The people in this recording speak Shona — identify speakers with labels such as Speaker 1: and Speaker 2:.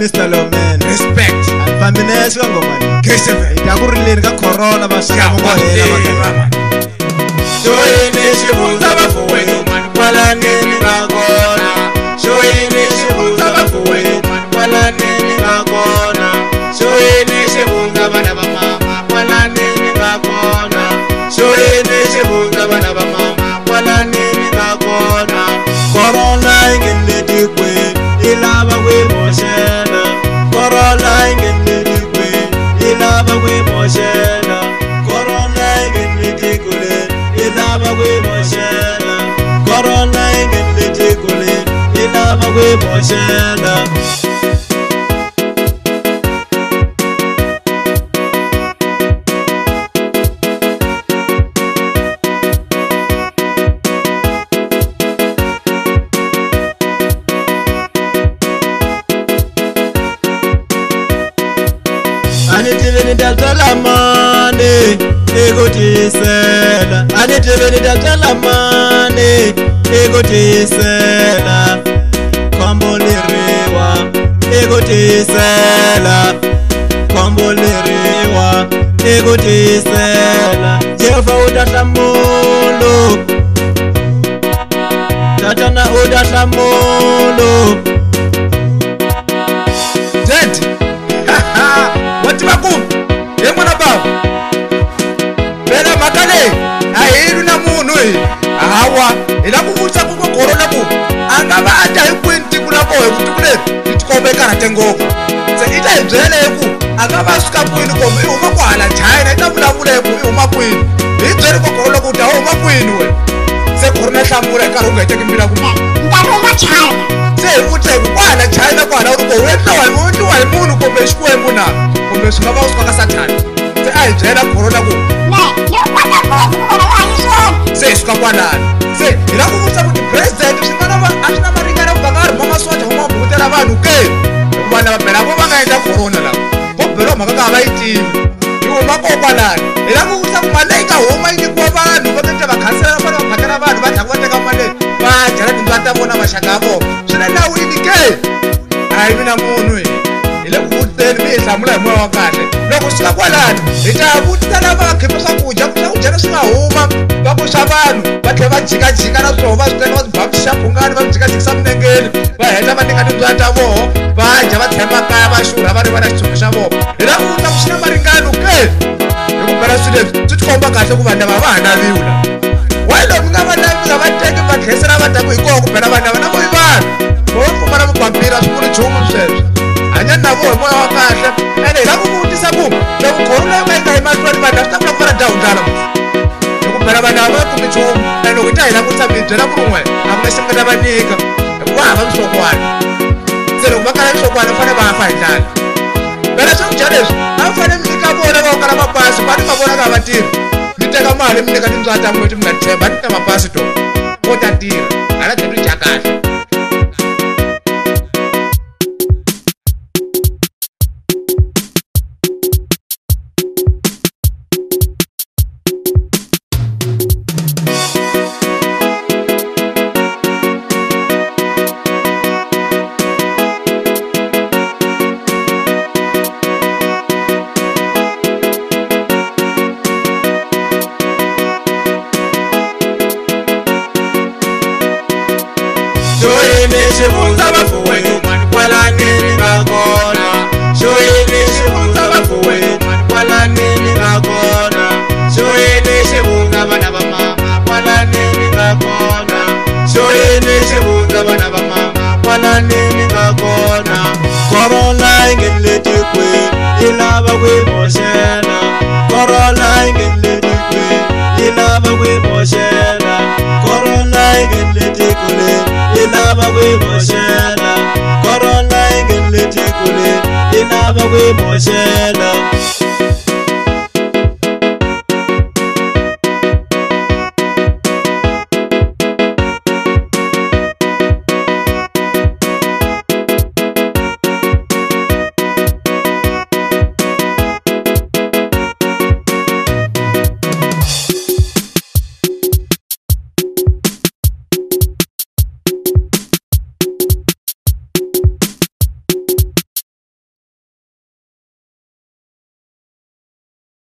Speaker 1: minister lomen respect alfaminesi kangomani ksf
Speaker 2: itakurileni ka corona vasamukohelaaa xoyini xivundza vafuweni kwalaneni ka kona xoyini xivundza vafuweni kwalaneni ka kona xoyini xivundza vana va mama kwalaneni ka kona xoyini xivundza vana va
Speaker 1: kwibhoshela anitiveni ndatalamane ekutisela anitiveni ndatalamane ekutisela kutisela jehovha utatambulo tatana utatambulo
Speaker 3: jeti wati vakumu he mwana bavo pela mhaka leyi a hilwi na munhu hi hawa hi la kuvutisa kuko korona ku a nga va a ta hinkwini tiku na koho hi ku tiku leri hi tikombekarhate ngopfu se i ta hi byela hi ku akava swika kwini kumbe i huma ku hala china i ta vulavula ku i huma kwini hi byeri kokolo ku dyawa huma kwini we se ku ri na nhlamula hi nkarhi u nga hiteki mbila ku ndahuma china se hi vutle ku kwahala china ku hala u ri ku endliwa hi endliwa hi munhu kumbe xikwembu na kumbe swi nga va swuka ka sathana se a hi byela korona ku se hi suka kwalani se hi la ku vutisa kukopanani eramuusakumaleka homa inyikiwa vanhu vatoita vakhansela vafana vaphakela vanhu vatlhaku vateka maleka vajala tindlata vona maxaka avo swi na nawini ke hayi mina munhu e hi le kuvutiseni mi hi hlamula hi moya wa kahle loko swi suka kwalani hi ta vutisa lava khipa swakudya swakudya leswi nga huma va ku swa vanhu va tlhela va jikajika na swoho va swi teka va swi babisa phungani va swi jikajikisa minengeni va heta va ninga tindlwata voho va dya va tlhela makaya va xurha va ri va na xitshuku xa vona hi lavuta ku swi na maringa vana swileswi swi tikomba kahle ku vana lava va ha naviwula wai loko mi nga va lavi mi nga va teki va tlhelisela va taku hikoho ku bela vanu lava na vo i vanhu vo va pfumala mugwambira swi kuri nchumu sweswo hanyani na voho hi moya wa kahle ene hi lava ku vutisa ku loko khoru leyi va endla emahlweni vanu lava swi ta kula ku vana dawundlala hi ku bela vanu lava va kumi nchumu ene loko hi ta hi langutisa mi hi byela ku ri n'we a mi mesengela va nyika hikuva hava miswokwana se loko va kala miswokwana va fanele va hafa hi ndlala vela swa ku dya leswi a va fanele tuzvatamboti mukatya bati tavapasi to potatiya
Speaker 2: me se multa un
Speaker 1: kuimoshela korona ingeletikuli inaba kuimoshela